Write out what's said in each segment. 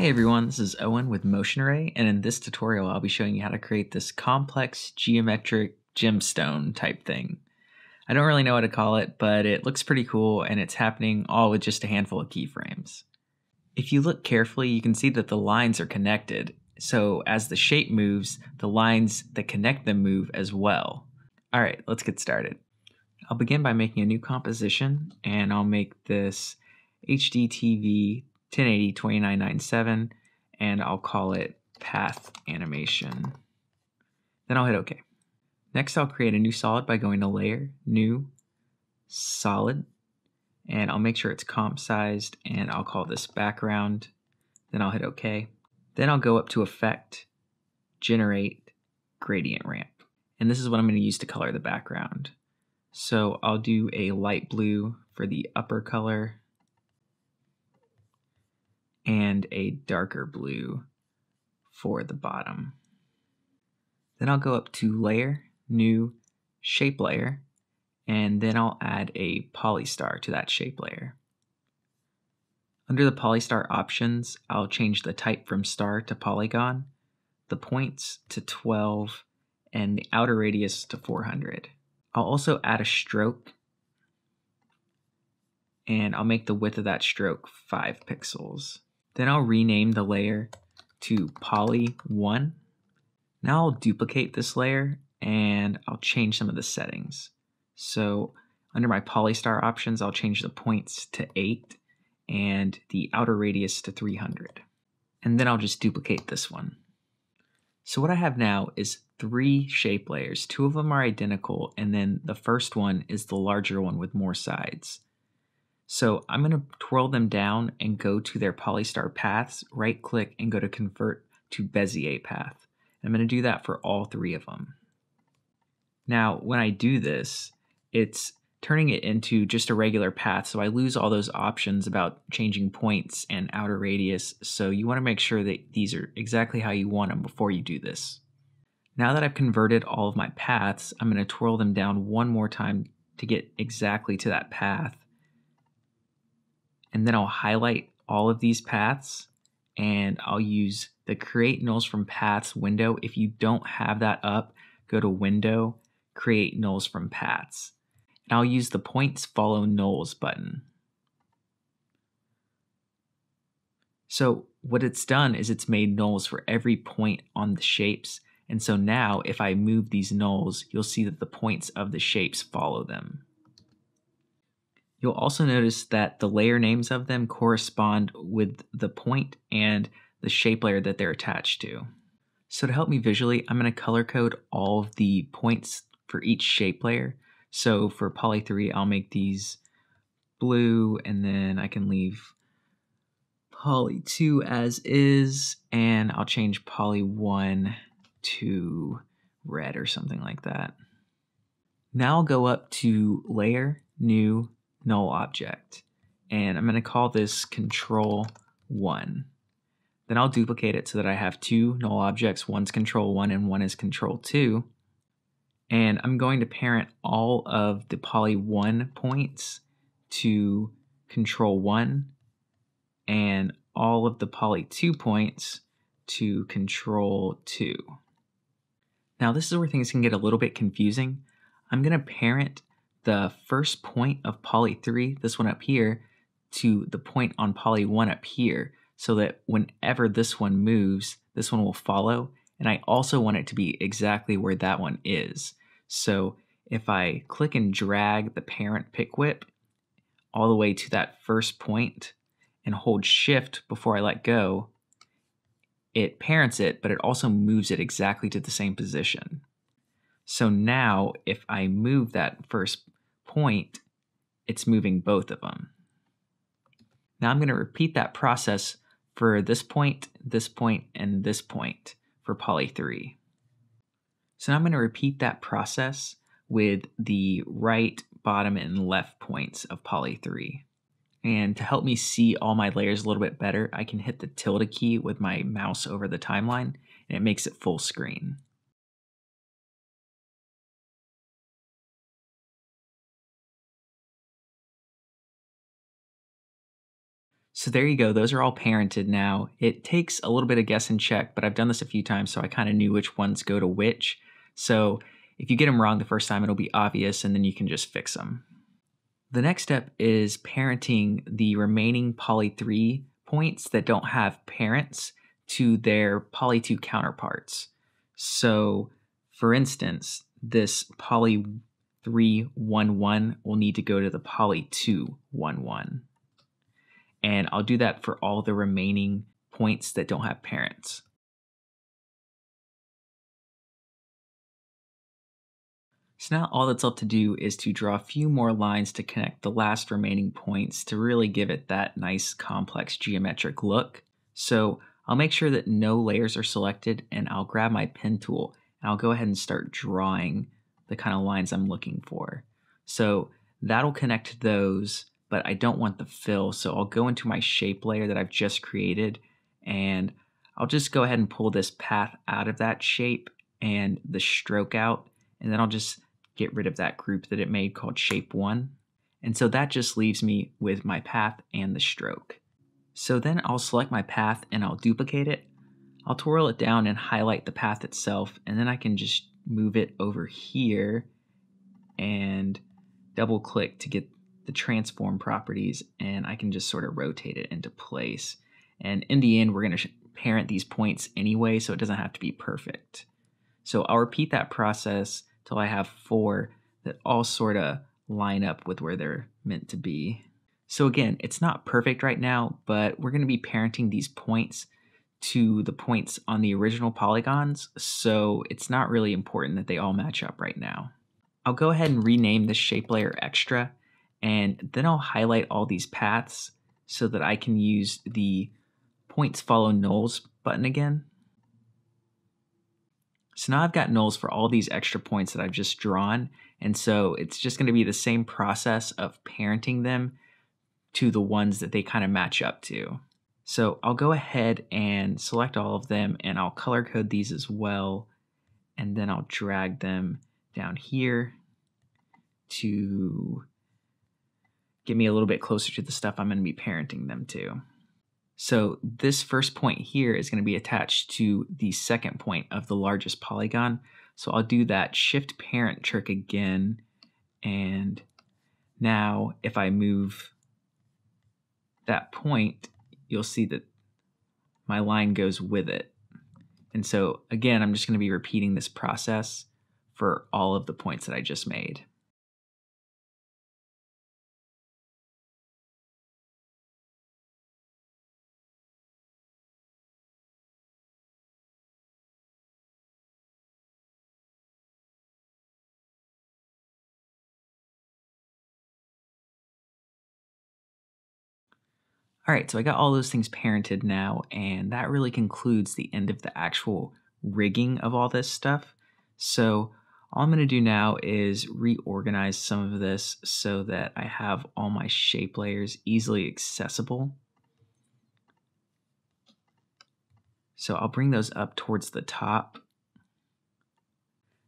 Hey everyone, this is Owen with Motion Array, and in this tutorial I'll be showing you how to create this complex geometric gemstone type thing. I don't really know what to call it, but it looks pretty cool and it's happening all with just a handful of keyframes. If you look carefully, you can see that the lines are connected, so as the shape moves, the lines that connect them move as well. Alright, let's get started. I'll begin by making a new composition, and I'll make this HDTV 1080 2997 and I'll call it path animation. Then I'll hit OK. Next, I'll create a new solid by going to Layer, New, Solid, and I'll make sure it's comp sized and I'll call this background. Then I'll hit OK. Then I'll go up to Effect, Generate, Gradient Ramp. And this is what I'm going to use to color the background. So I'll do a light blue for the upper color and a darker blue for the bottom. Then I'll go up to Layer, New, Shape Layer, and then I'll add a polystar to that shape layer. Under the polystar options, I'll change the type from star to polygon, the points to 12, and the outer radius to 400. I'll also add a stroke, and I'll make the width of that stroke 5 pixels. Then I'll rename the layer to poly 1. Now I'll duplicate this layer and I'll change some of the settings. So under my polystar options, I'll change the points to 8 and the outer radius to 300. And then I'll just duplicate this one. So what I have now is three shape layers. Two of them are identical, and then the first one is the larger one with more sides. So I'm going to twirl them down and go to their polystar paths, right click and go to convert to Bezier path. I'm going to do that for all three of them. Now, when I do this, it's turning it into just a regular path. So I lose all those options about changing points and outer radius. So you want to make sure that these are exactly how you want them before you do this. Now that I've converted all of my paths, I'm going to twirl them down one more time to get exactly to that path and then I'll highlight all of these paths and I'll use the create nulls from paths window. If you don't have that up, go to window, create nulls from paths. And I'll use the points follow nulls button. So what it's done is it's made nulls for every point on the shapes. And so now if I move these nulls, you'll see that the points of the shapes follow them. You'll also notice that the layer names of them correspond with the point and the shape layer that they're attached to. So to help me visually, I'm going to color code all of the points for each shape layer. So for poly 3, I'll make these blue and then I can leave poly 2 as is and I'll change poly 1 to red or something like that. Now I'll go up to layer, new, null object. And I'm going to call this control 1. Then I'll duplicate it so that I have two null objects. One's control 1 and one is control 2. And I'm going to parent all of the poly 1 points to control 1 and all of the poly 2 points to control 2. Now this is where things can get a little bit confusing. I'm going to parent the first point of poly 3, this one up here, to the point on poly 1 up here, so that whenever this one moves, this one will follow. And I also want it to be exactly where that one is. So if I click and drag the parent pick whip all the way to that first point and hold shift before I let go, it parents it, but it also moves it exactly to the same position. So now if I move that first point, it's moving both of them. Now I'm going to repeat that process for this point, this point, and this point for poly 3. So now I'm going to repeat that process with the right, bottom, and left points of poly 3. And to help me see all my layers a little bit better, I can hit the tilde key with my mouse over the timeline, and it makes it full screen. So there you go. Those are all parented now. It takes a little bit of guess and check, but I've done this a few times, so I kind of knew which ones go to which. So if you get them wrong the first time, it'll be obvious, and then you can just fix them. The next step is parenting the remaining poly 3 points that don't have parents to their poly 2 counterparts. So, for instance, this poly 3 1 1 will need to go to the poly 2 1 1. And I'll do that for all the remaining points that don't have parents. So now all that's left to do is to draw a few more lines to connect the last remaining points to really give it that nice complex geometric look. So I'll make sure that no layers are selected and I'll grab my pen tool and I'll go ahead and start drawing the kind of lines I'm looking for. So that'll connect those, but I don't want the fill. So I'll go into my shape layer that I've just created and I'll just go ahead and pull this path out of that shape and the stroke out. And then I'll just get rid of that group that it made called shape one. And so that just leaves me with my path and the stroke. So then I'll select my path and I'll duplicate it. I'll twirl it down and highlight the path itself, and then I can just move it over here and double click to get the transform properties, and I can just sort of rotate it into place. And in the end, we're going to parent these points anyway, so it doesn't have to be perfect. So I'll repeat that process till I have four that all sort of line up with where they're meant to be. So again, it's not perfect right now, but we're going to be parenting these points to the points on the original polygons, so it's not really important that they all match up right now. I'll go ahead and rename the shape layer extra, and then I'll highlight all these paths so that I can use the points follow nulls button again. So now I've got nulls for all these extra points that I've just drawn. And so it's just going to be the same process of parenting them to the ones that they kind of match up to. So I'll go ahead and select all of them and I'll color code these as well. And then I'll drag them down here to get me a little bit closer to the stuff I'm going to be parenting them to. So this first point here is going to be attached to the second point of the largest polygon. So I'll do that shift parent trick again. And now if I move that point, you'll see that my line goes with it. And so again, I'm just going to be repeating this process for all of the points that I just made. All right, so I got all those things parented now, and that really concludes the end of the actual rigging of all this stuff. So all I'm going to do now is reorganize some of this so that I have all my shape layers easily accessible. So I'll bring those up towards the top.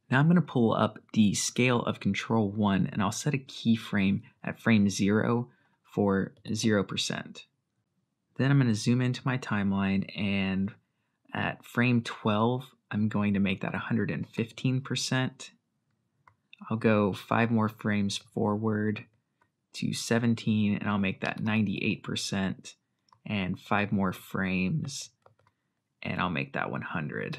Now I'm going to pull up the scale of control 1 and I'll set a keyframe at frame 0 for 0%. Then I'm going to zoom into my timeline and at frame 12, I'm going to make that 115%. I'll go five more frames forward to 17 and I'll make that 98% and five more frames and I'll make that 100.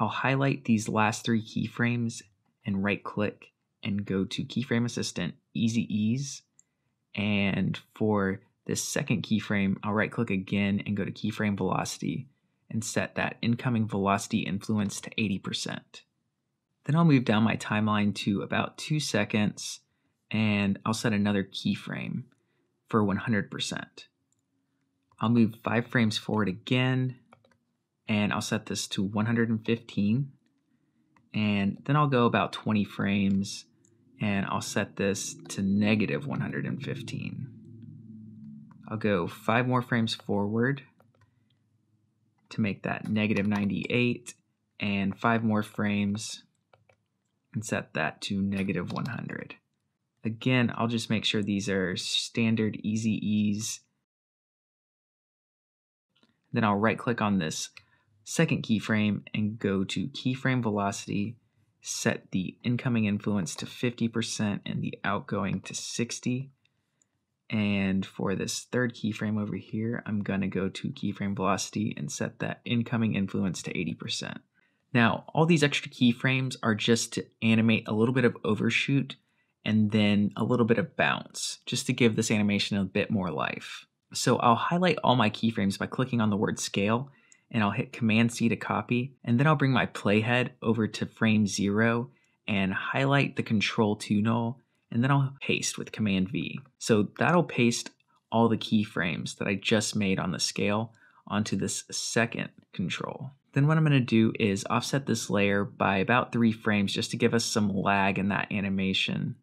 I'll highlight these last three keyframes and right click and go to keyframe assistant easy ease and for this second keyframe, I'll right click again and go to keyframe velocity and set that incoming velocity influence to 80%. Then I'll move down my timeline to about two seconds and I'll set another keyframe for 100%. I'll move five frames forward again and I'll set this to 115 and then I'll go about 20 frames and I'll set this to negative 115. I'll go five more frames forward to make that negative 98 and five more frames and set that to negative 100. Again, I'll just make sure these are standard easy ease Then I'll right click on this second keyframe and go to keyframe velocity, set the incoming influence to 50% and the outgoing to 60. And for this third keyframe over here, I'm going to go to keyframe velocity and set that incoming influence to 80%. Now, all these extra keyframes are just to animate a little bit of overshoot and then a little bit of bounce, just to give this animation a bit more life. So I'll highlight all my keyframes by clicking on the word scale, and I'll hit Command C to copy, and then I'll bring my playhead over to frame zero and highlight the Control 2 null and then I'll paste with Command V. So that'll paste all the keyframes that I just made on the scale onto this second control. Then what I'm going to do is offset this layer by about three frames just to give us some lag in that animation.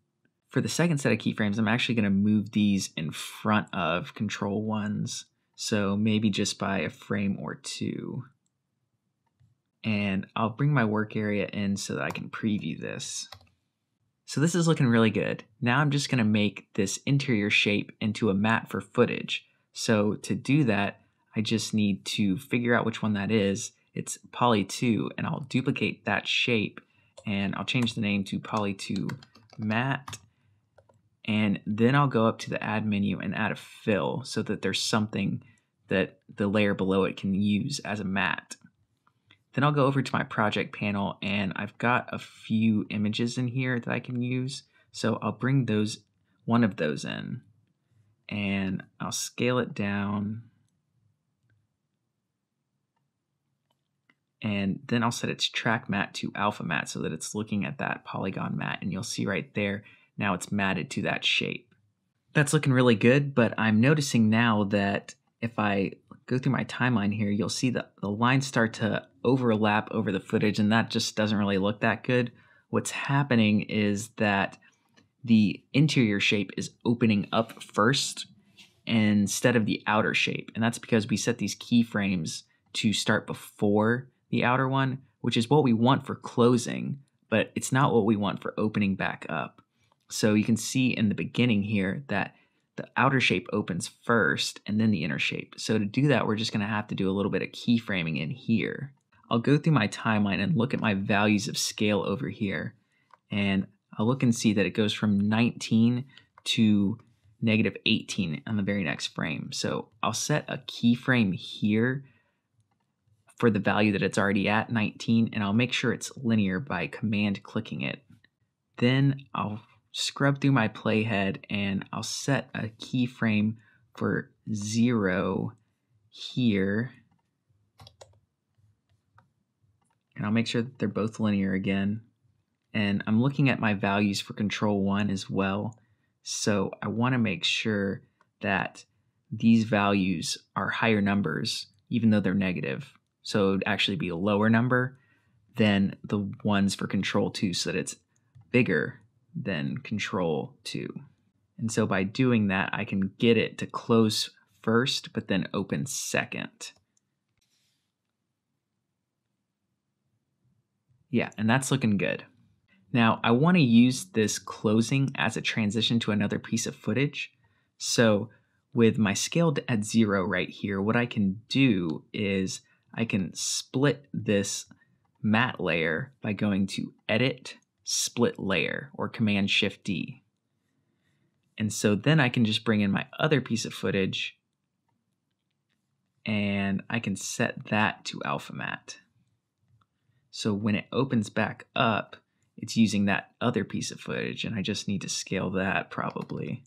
For the second set of keyframes, I'm actually going to move these in front of control ones. So maybe just by a frame or two. And I'll bring my work area in so that I can preview this. So this is looking really good. Now I'm just gonna make this interior shape into a matte for footage. So to do that, I just need to figure out which one that is. It's poly 2 and I'll duplicate that shape and I'll change the name to poly 2 matte. And then I'll go up to the add menu and add a fill so that there's something that the layer below it can use as a matte. Then I'll go over to my project panel and I've got a few images in here that I can use. So I'll bring those, one of those in and I'll scale it down. And then I'll set its track matte to alpha matte so that it's looking at that polygon matte. And you'll see right there, now it's matted to that shape. That's looking really good, but I'm noticing now that if I go through my timeline here, you'll see that the lines start to overlap over the footage, and that just doesn't really look that good. What's happening is that the interior shape is opening up first instead of the outer shape. And that's because we set these keyframes to start before the outer one, which is what we want for closing, but it's not what we want for opening back up. So you can see in the beginning here that the outer shape opens first and then the inner shape. So to do that, we're just gonna have to do a little bit of keyframing in here. I'll go through my timeline and look at my values of scale over here. And I'll look and see that it goes from 19 to negative 18 on the very next frame. So I'll set a keyframe here for the value that it's already at, 19, and I'll make sure it's linear by command clicking it. Then I'll scrub through my playhead and I'll set a keyframe for zero here. And I'll make sure that they're both linear again. And I'm looking at my values for control one as well. So I want to make sure that these values are higher numbers, even though they're negative. So it would actually be a lower number than the ones for control two so that it's bigger than control 2. And so by doing that, I can get it to close first, but then open second. Yeah, and that's looking good. Now, I want to use this closing as a transition to another piece of footage. So with my scaled at zero right here, what I can do is I can split this matte layer by going to Edit, split layer or Command Shift D. And so then I can just bring in my other piece of footage and I can set that to alpha matte. So when it opens back up, it's using that other piece of footage and I just need to scale that probably.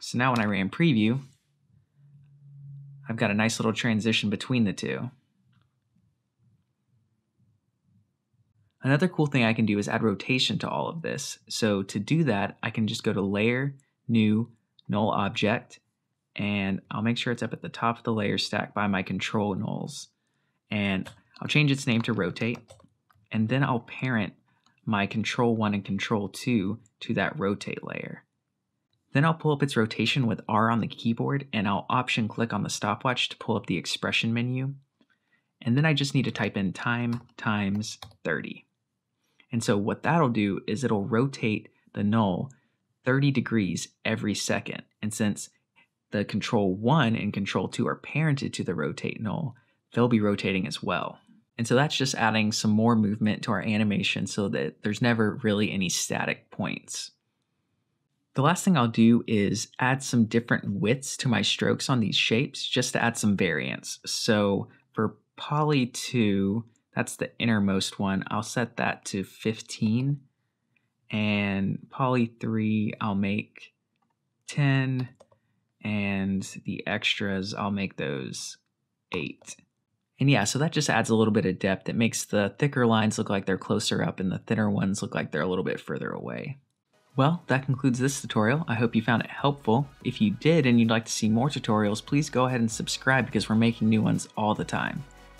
So now when I ran preview, I've got a nice little transition between the two. Another cool thing I can do is add rotation to all of this. So to do that, I can just go to Layer, New, Null Object, and I'll make sure it's up at the top of the layer stack by my control nulls. And I'll change its name to Rotate, and then I'll parent my Control 1 and Control 2 to that Rotate layer. Then I'll pull up its rotation with R on the keyboard, and I'll Option click on the stopwatch to pull up the expression menu. And then I just need to type in time times 30. And so what that'll do is it'll rotate the null 30 degrees every second. And since the control 1 and control 2 are parented to the rotate null, they'll be rotating as well. And so that's just adding some more movement to our animation so that there's never really any static points. The last thing I'll do is add some different widths to my strokes on these shapes just to add some variance. So for poly 2, that's the innermost one, I'll set that to 15. And poly 3, I'll make 10. And the extras, I'll make those 8. And yeah, so that just adds a little bit of depth. It makes the thicker lines look like they're closer up and the thinner ones look like they're a little bit further away. Well, that concludes this tutorial. I hope you found it helpful. If you did and you'd like to see more tutorials, please go ahead and subscribe because we're making new ones all the time.